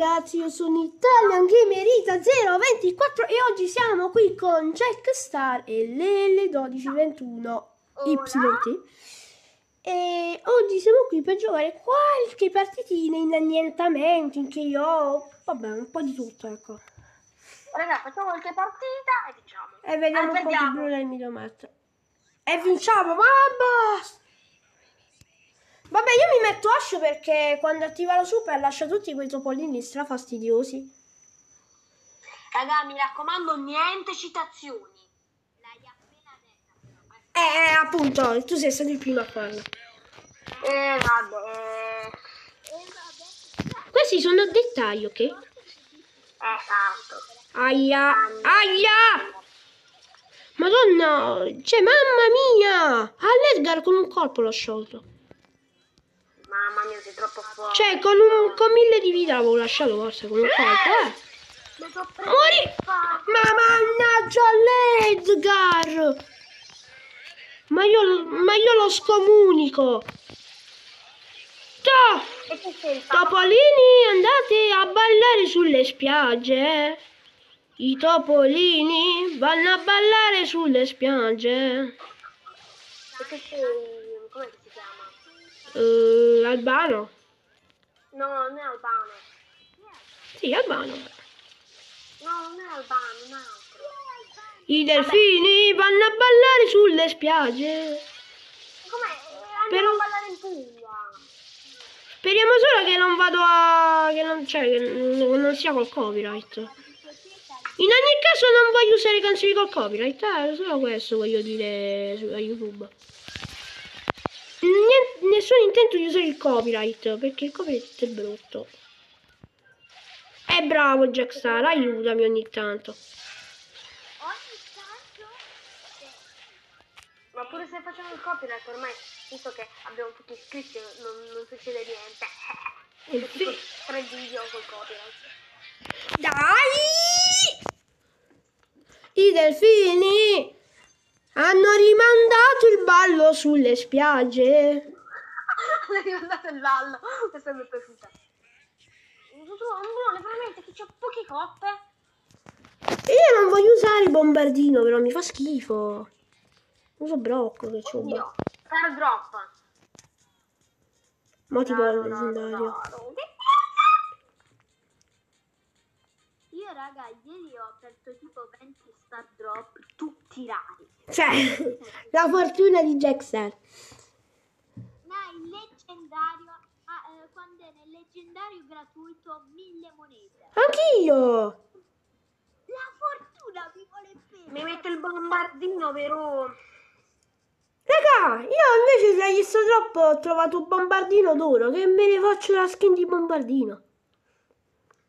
ragazzi, io sono Italian Gamerita 024 e oggi siamo qui con Jack Star e Lele 1221 YT e oggi siamo qui per giocare qualche partitina in annientamento in che io vabbè, un po' di tutto, ecco. Raga, facciamo qualche partita e diciamo. E vediamo un po' di blu nel videomatch. E vinciamo, mamma! Vabbè, io mi metto Ash perché quando attiva la super lascia tutti quei topolini stra fastidiosi. Raga, mi raccomando, niente citazioni. L'hai appena detta. Eh, eh, appunto, tu sei stato il primo a farlo. Eh, vabbè. Questi sono dettagli, ok? Esatto. Aia, aia! Madonna, cioè, mamma mia! All'Edgar con un colpo l'ho sciolto. Mamma mia, sei troppo forte. Cioè, con, un, con mille di vita l'avevo lasciato forse con un colpo, eh. Preso Muori! Ma mannaggia l'Edgar! Ma io, ma io lo scomunico! Fatto? Topolini, andate a ballare sulle spiagge. I topolini vanno a ballare sulle spiagge. E che sei... Eh, albano? No, non è Albano. Sì, albano. No, non è Albano, altro. I delfini vanno a ballare sulle spiagge. Com'è? Andiamo Però- a ballare in pugna. Speriamo solo che non vado a... che non, cioè, che non non sia col copyright. In ogni caso non voglio usare canzoni col copyright, eh, solo questo voglio dire su YouTube. Nessun intento di usare il copyright, perché il copyright è brutto. È bravo Jackstar, aiutami ogni tanto. Ogni tanto... Ma pure se facciamo il copyright ormai, visto che abbiamo tutti iscritti, non, non succede niente. Il Ho tipo fi- tre video col copyright. Dai! I delfini hanno rimandato il ballo sulle spiagge. L'hai rimandato il ballo. Questa mi è piaciuta. Ambrone, veramente che c'ho poche coppe. Io non voglio usare il bombardino, però mi fa schifo. Uso brocco che c'ho. Oddio. Star drop. Ma no, no, leggendario. no, no. Io raga, ieri ho aperto tipo 20 star drop, tutti rari. Cioè, la fortuna di Jackstar. No, il leggendario, ah, eh, quando è nel leggendario gratuito 1000 monete. Anch'io. La fortuna mi vuole bene. Mi metto il bombardino, vero? Raga, io invece tra gli drop ho trovato un bombardino d'oro. Che me ne faccio la skin di bombardino.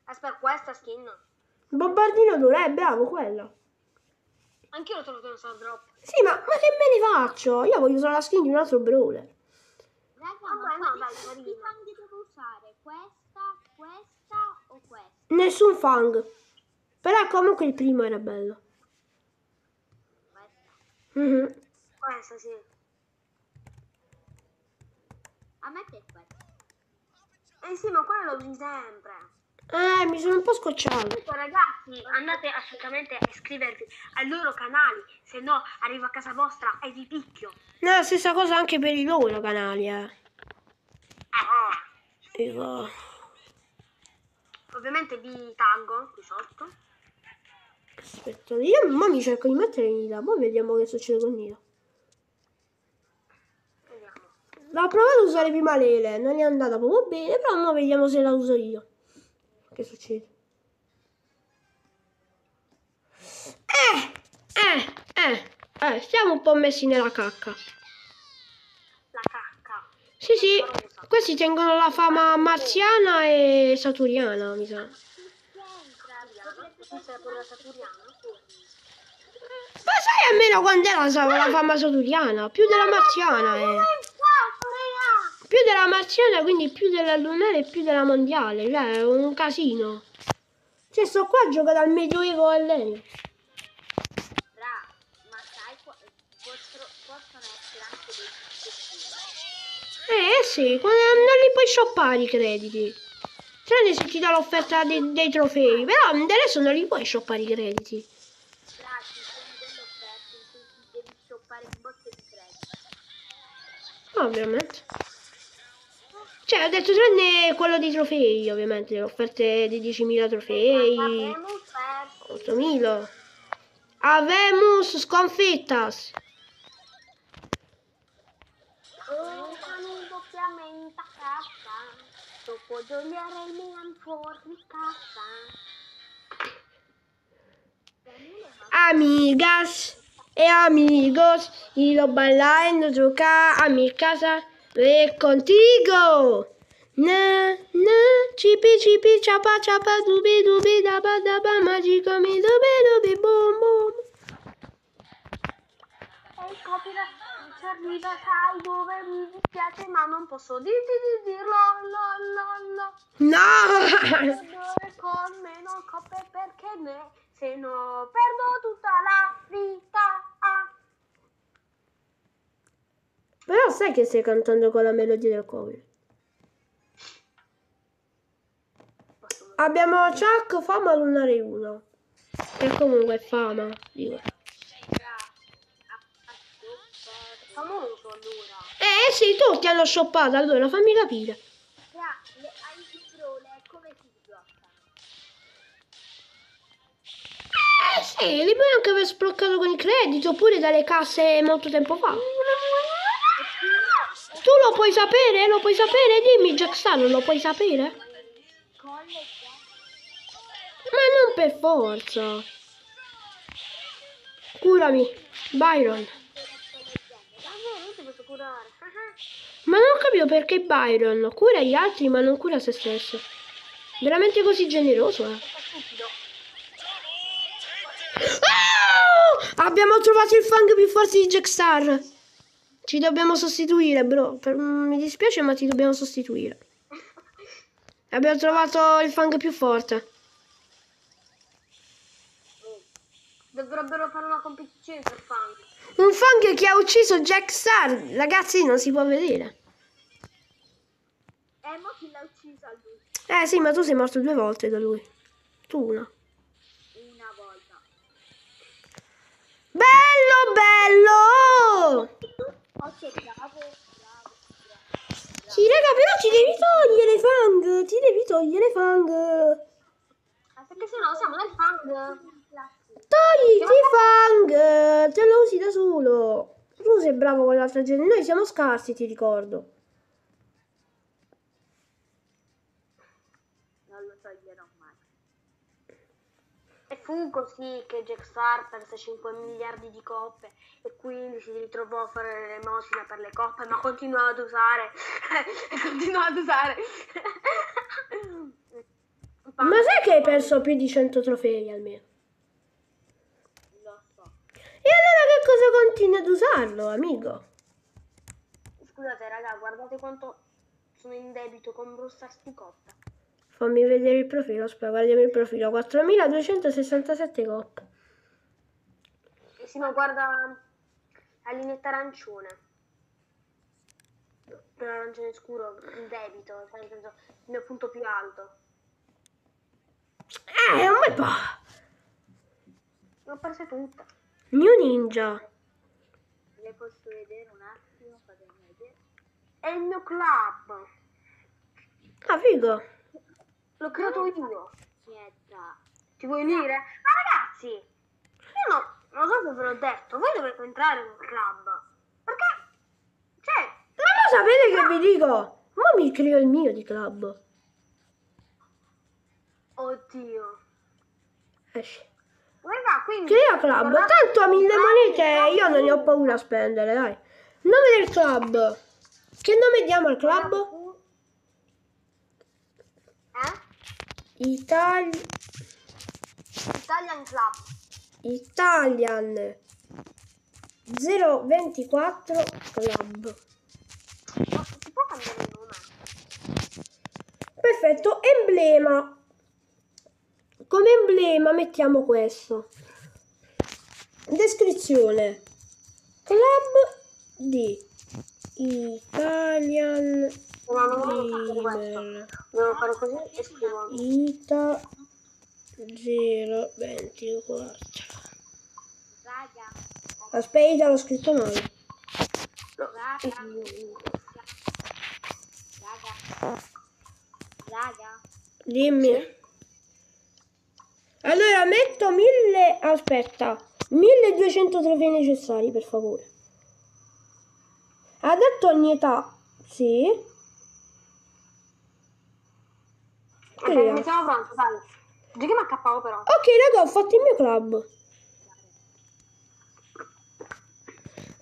Aspetta, questa skin. Il bombardino d'oro, è bravo quello. Anch'io l'ho trovato uno star drop. Sì, ma, ma che me ne faccio? Io voglio usare la skin di un altro brawler. Raga, Ah, ma ma no, dai, di fang devo usare? Questa, questa o questa? Nessun fang. Però comunque il primo era bello. Questa. Mhm. Questa sì. A me che è questa. Eh sì, ma quello lo usi sempre. Eh, mi sono un po' scocciato. Comunque, ragazzi, andate assolutamente a iscrivervi ai loro canali, se no arrivo a casa vostra e vi picchio. No, la stessa cosa anche per i loro canali, eh. Ah, Dico, Ovviamente vi taggo qui sotto. Aspetta, io ma mi cerco di mettere Nida, poi vediamo che succede con. Vediamo. L'ho provato a usare prima Lele, non è andata proprio bene, però ora vediamo se la uso io. Che succede? Eh, eh, eh, eh, stiamo un po' messi nella cacca. La cacca. Sì, sì, questi tengono la fama marziana e saturiana, mi sa. È. Ma sai almeno quant'era la, la fama saturiana? Più della marziana, eh. Più della marziana, quindi più della lunare e più della mondiale. Cioè, è un casino. Cioè, sto qua gioca dal medioevo all'Enio. Bra, ma sai, possono, essere anche dei. Eh, sì, non li puoi shoppare i crediti. Tranne se ti dà l'offerta dei, dei trofei. Però adesso non li puoi shoppare i crediti. Grazie, sono delle offerte in cui ti devi shoppare un botto di credito. Ovviamente. Cioè, ho detto tranne quello dei trofei, ovviamente. Le offerte di 10.000 trofei. Abbiamo perso. 8.000. Avemus sconfittas. Casa. Casa. Amigas e amigos, y los bailando tocar a mi casa ve contigo. Na, na, chipi chipi chapa chapa dubi dubi daba daba magico mi dubi dubi boom boom. E ci arriva, sai dove mi dispiace, ma non posso dirti di dirlo. Lo, lo, lo. No! Due con meno coppe perché ne, se no perdo tutta la vita. Ah. Però sai che stai cantando con la melodia del cover. Abbiamo Chuck, Fama Lunare 1. E comunque fama, dico. Famoso allora. Eh sì, tutti hanno shoppato, allora fammi capire. Eh sì, li puoi anche aver sbloccato con il credito oppure dalle casse molto tempo fa. Tu lo puoi sapere? Lo puoi sapere? Dimmi Jackstar, lo puoi sapere? Ma non per forza. Curami, Byron. Ma non ho capito perché Byron cura gli altri ma non cura se stesso. Veramente così generoso, eh. Ah! Abbiamo trovato il fang più forte di Jackstar. Ci dobbiamo sostituire, bro. Per- mm, mi dispiace, ma ti dobbiamo sostituire. Abbiamo trovato il fang più forte. Dovrebbero fare una competizione per fan. Un fang che ha ucciso Jackstar. Ragazzi, non si può vedere. E mo chi l'ha ucciso lui? Eh sì, ma tu sei morto due volte da lui. Tu una. Una volta. Bello, bello! Ok, bravo, bravo. Sì, raga, però ti devi togliere fang. Ti devi togliere fang. Ah, Perché sennò siamo nel fang. Togliti fang. Te lo usi da solo. Tu sei bravo con l'altra gente. Noi siamo scarsi, ti ricordo. Non lo toglierò mai. E fu così che Jack Star perse 5 miliardi di coppe e quindi si ritrovò a fare l'elemosina per le coppe, ma continuava ad usare. continuava ad usare. Ma sai che hai perso più di 100 trofei almeno? Lo so. E allora che cosa continui ad usarlo, amico? Scusate, raga, guardate quanto sono in debito con Brussars di coppe. Fammi vedere il profilo, aspetta, guardiamo il profilo. 4267 coppe. E sì, ma guarda la lineetta arancione. L'arancione scuro, in debito, cioè nel senso il mio punto più alto. Eh, un bel po'. Le ho perse tutte. New Ninja. Le posso vedere un attimo? Fatemi vedere. È il mio club. Ah, figo. L'ho creato io. Aspetta. Ti vuoi unire? Ma ragazzi, io no, non so se ve l'ho detto, voi dovete entrare nel club. Perché? Cioè, Ma lo sapete che vi dico? Ma mi creo il mio di club. oddio. Esci. Raga, quindi... Crea club. guardate- Tanto a mille monete io non ne ho paura a spendere, dai. Nome del club. Che nome diamo al club? Eh? Itali- Italian Club. Italian 024 Club. Ma si può cambiare il nome? Perfetto, emblema. Come emblema mettiamo questo. Descrizione. Club di Italian No, non devo fare. Devo fare così e scrivo. Ita 024. Raga, Aspetta, l'ho scritto male. raga, raga, raga. Dimmi. Allora metto 1000. Aspetta. 1200 trofei necessari, per favore. Ha detto ogni età. Sì. Ok, mettiamo pronto, dai. Giochiamo a KO però. Ok, raga, ho fatto il mio club.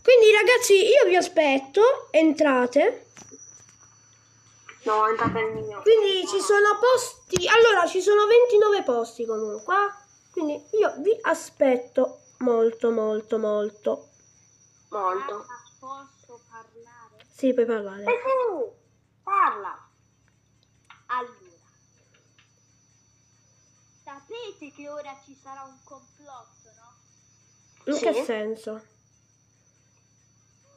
Quindi, ragazzi, io vi aspetto. Entrate. No, è entrato il mio. Quindi ci sono posti. Allora, ci sono 29 posti comunque. eh. Quindi io vi aspetto molto, molto, molto. Molto. Posso parlare? Sì, puoi parlare. Eh sì, parla. Allora, sapete che ora ci sarà un complotto, no? In Sì. che senso?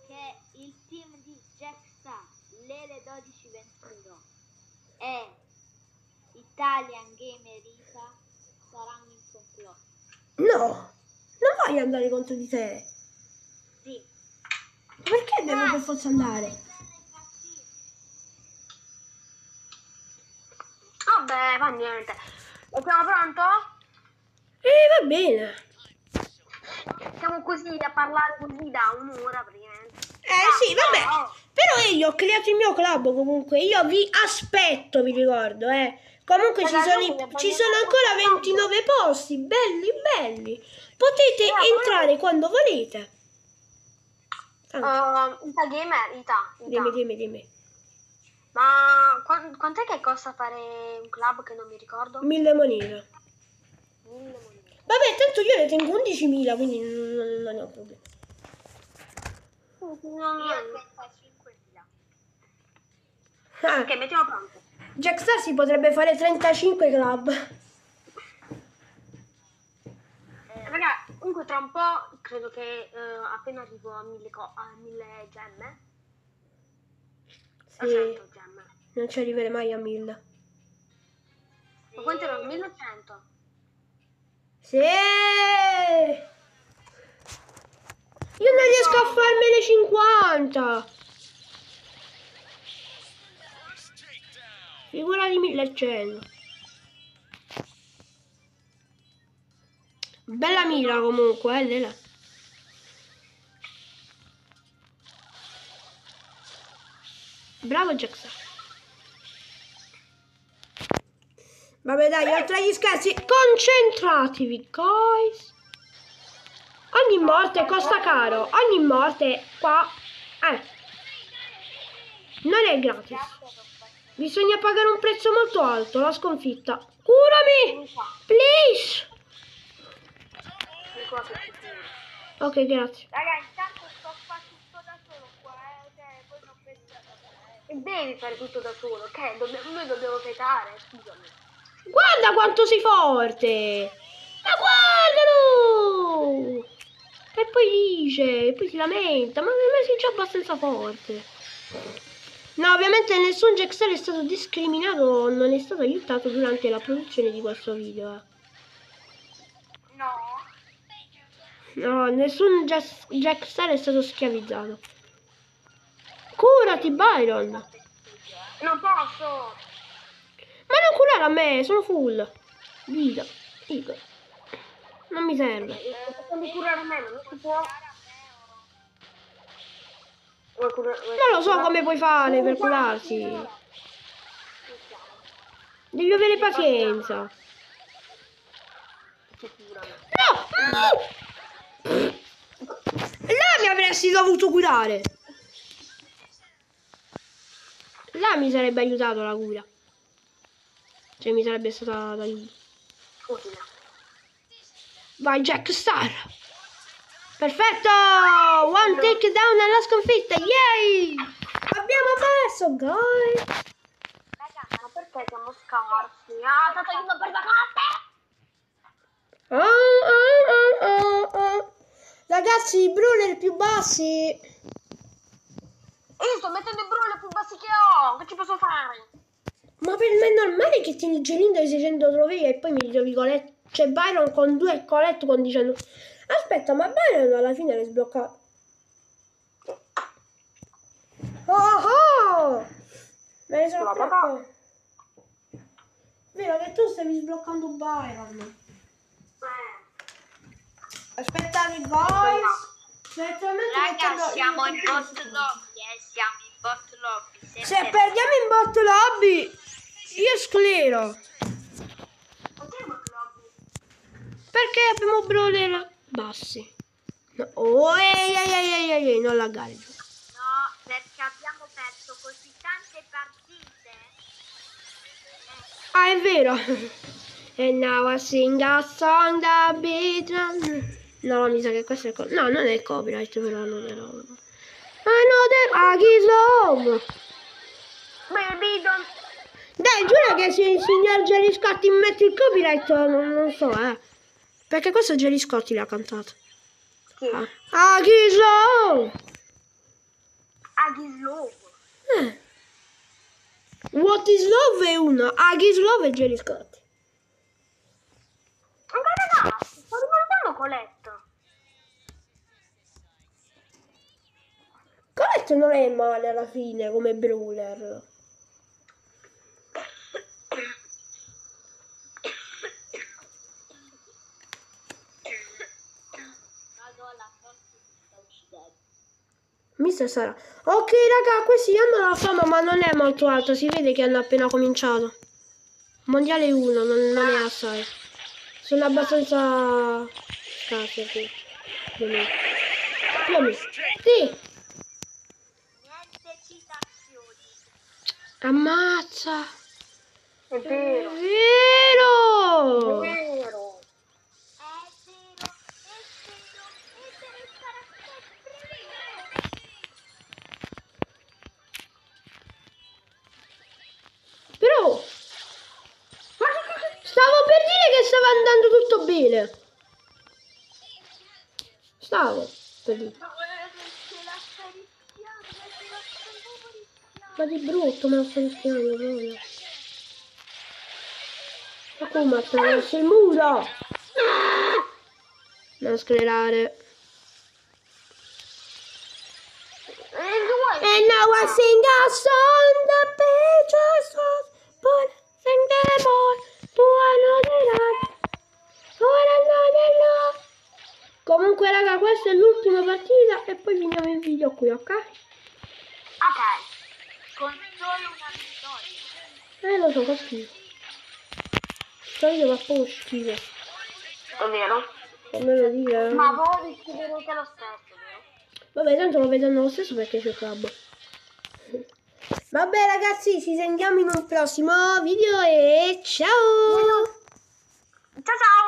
Che il team di Jackstar, Lele 1221 e Italian Gamer Ita saranno in complotto. No, non voglio andare contro di te. Sì. Perché devo per forza andare? Vabbè, fa niente. Siamo pronto? Eh, va bene. Siamo così a parlare così da un'ora praticamente. Eh sì, vabbè. Però io ho creato il mio club comunque. Io vi aspetto, vi ricordo, eh. Comunque ci sono, i- ci sono ancora 29 posti, belli, belli. Potete entrare quando volete. Tanto, Uh, Ita Gamer, Ita. Ita. dimmi, dimmi, dimmi. Ma quan- quant'è che costa fare un club che non mi ricordo? Mille monete. Mille monete. Vabbè, tanto io ne tengo 11.000, quindi non, non è un problema. No, no, Io no. 35.000. Ah, Ok, mettiamo pronto. Jackstar si potrebbe fare 35 club. Raga, comunque tra un po' credo che eh, appena arrivo a mille, co- a mille gemme. A Sì, 100 gemme. non ci arriverei mai a 1000. Ma quanto erano? 1100. Sì! Io non riesco a farmene 50. Figura di 1100. Bella mira comunque, eh, Lela. Bravo Jackson. Vabbè dai, oltre agli scherzi, concentratevi, guys. Ogni morte costa caro, ogni morte qua, eh, non è gratis. Bisogna pagare un prezzo molto alto, la sconfitta. Curami, please. Ok, grazie. Devi fare tutto da solo, ok? Dobbiamo- noi dobbiamo petare, scusami. Guarda quanto sei forte! Ma guardalo! E poi dice, e poi si lamenta, ma, ma sei già abbastanza forte. No, ovviamente nessun Jackster è stato discriminato o non è stato aiutato durante la produzione di questo video. No. No, nessun Jack- Jackstar è stato schiavizzato. Curati, Byron! Ma Non posso! non curare a me, sono full. Vita, Igor. Non mi serve. Devi curare me, non si può. Non lo so come puoi fare per curarsi. Devi avere pazienza. No! Là mi avresti dovuto curare. Là mi sarebbe aiutato la cura. Cioè mi sarebbe stata d'aiuto. Vai Jack Star. Perfetto! One take down alla sconfitta. Yay! Abbiamo perso, guys. Raga, Ma perché siamo scarsi? Ah, tanto io non perdo coppe! Ah, ah, ah, ah, ah. Ragazzi, i brawler più bassi. Io sto mettendo i brulli più bassi che ho. Che ci posso fare? Ma per me è normale che tieni il gelino dei 600 trofei e poi mi ritrovi Coletto. C'è Byron con due e Coletto con 19. Aspetta, ma Byron alla fine l'hai sbloccato. Oh oh! Me ne sono No, accorto. Vero che tu stavi sbloccando Byron. Eh. Aspettate boys. Letteralmente Raga, siamo in siamo in bot lobby. Se sempre- perdiamo in bot lobby, io sclero. Perché abbiamo brawler bassi. No. Oh, ehi, ehi, ehi, ehi, ehi, non laggare giù. No, perché abbiamo perso così tante partite. Ah, è vero. And now I sing a song that beat No, mi sa che questo è... no, non è copyright, però non era... I know that Aggies love. Baby, don't... Dai, giura che se il signor Jerry Scotti mette il copyright, non, non so, eh. Perché questo Jerry Scotti l'ha cantato. Chi? Ah, Aggies love. Aghislovo. Eh. What is love è uno, Aggies love è Jerry Scotti. Ma ragazzi, sto riguardando Coletto. Corretto non è male alla fine come brawler. Mister Sara. Ok raga, questi hanno la fama ma non è molto alta, si vede che hanno appena cominciato. Mondiale 1, non, non è assai. Sono abbastanza scarsi qui. Meno. Sì, Niente citazioni. Ammazza. È vero. È vero. È vero, è vero. Però stavo per dire che stava andando tutto bene. Stavo per dire. Ma di brutto me lo sto rischiando proprio. Ma come attraverso il muro? Non sclerare. E. And now I sing a song, the pictures of but sing them all to another love. Comunque raga, questa è l'ultima partita e poi finiamo il video qui, ok? Eh lo so. Sto video fa proprio schifo. È vero. Fammelo dire. eh. Ma voi scriverete lo stesso, vero? Vabbè, tanto lo vedranno lo stesso perché c'è club. Vabbè ragazzi, ci sentiamo in un prossimo video e ciao! Ciao ciao!